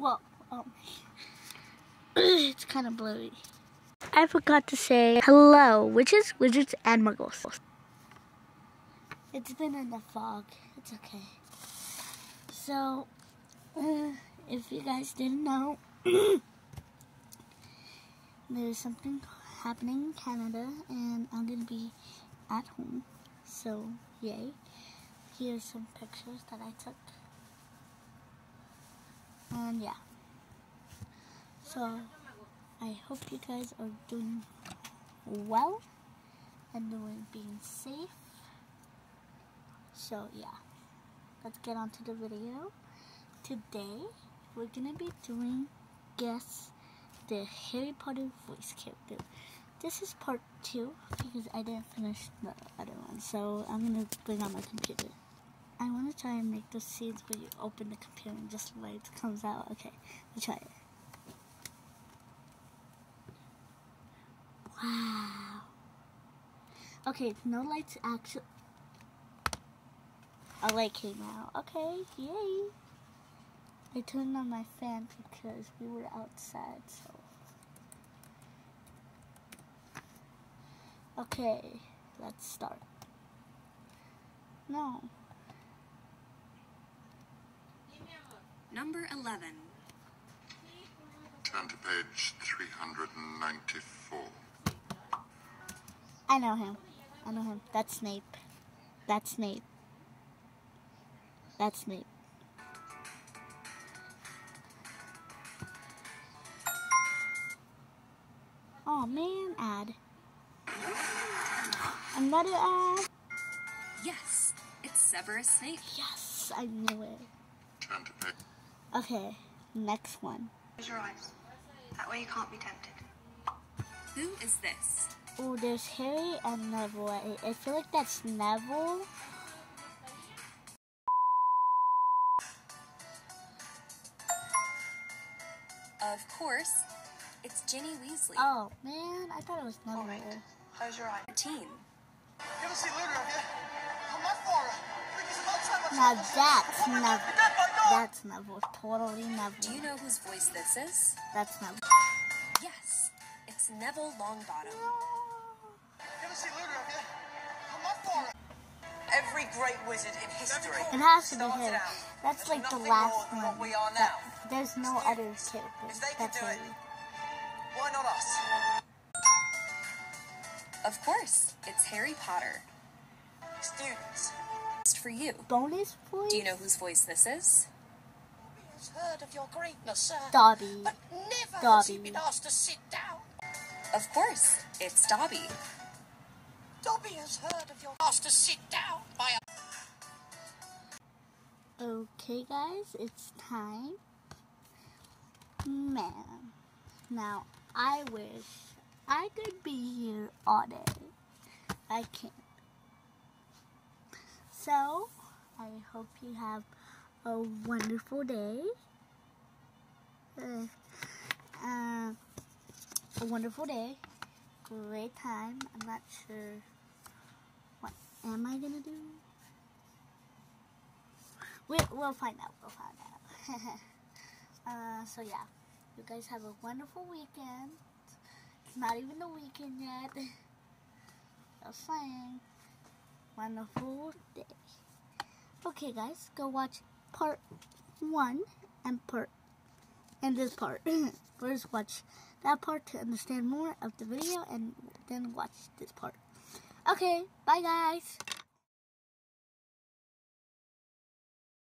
Whoa. Oh. it's kind of blurry. I forgot to say hello, witches, wizards, and muggles. It's been in the fog. It's okay. So, uh, if you guys didn't know, there's something happening in Canada, and I'm gonna be at home. So, yay. Here's some pictures that I took. And yeah. So, I hope you guys are doing well and doing being safe. So, yeah. Let's get on to the video. Today, we're gonna be doing Guess the Harry Potter voice character. This is part two because I didn't finish the other one. So, I'm gonna bring out my computer. I want to try and make those scenes where you open the computer and just light comes out. Okay, let's try it. Wow. Okay, no lights actually. A light came out. Okay, yay. I turned on my fan because we were outside, so. Okay, let's start. No. Number 11. Turn to page 394. I know him. I know him. That's Snape. That's Snape. That's Snape. Oh man, ad. Another ad. Yes, it's Severus Snape. Yes, I knew it. Turn to page. Okay, next one. Close your eyes. That way you can't be tempted. Who is this? Oh, there's Harry and Neville. I, I feel like that's Neville. Of course, it's Ginny Weasley. Oh man, I thought it was Neville. Close your eyes. 13. You ever see Ludo, have you? I'm for her. Freaky's about time I Now that's Neville. you're dead, my dog. That's Neville. Totally Neville. Do you know whose voice this is? That's Neville. Yes, it's Neville Longbottom. You ever see Ludo, have you? I'm not for her. Every great wizard in history. It has to be him. That's like the last one. We are That- now. there's no other character. If they can That's do it, why not us? Of course, it's Harry Potter. Students, Just for you. Bonus voice? Do you know whose voice this is? Has heard of your greatness, sir. Dobby. But never has he been asked to sit down. Of course, it's Dobby. Dobby has heard of your asked to sit down by a Okay, guys, it's time. Man, now I wish I could be here all day. I can't. So, I hope you have a wonderful day. Uh, uh, a wonderful day. Great time. I'm not sure what am I gonna do. We'll, we'll find out. We'll find out. uh, so yeah, you guys have a wonderful weekend. It's not even the weekend yet. Just saying. Wonderful day. Okay, guys, go watch part one and part and this part. First, watch that part to understand more of the video, and then watch this part. Okay, bye, guys.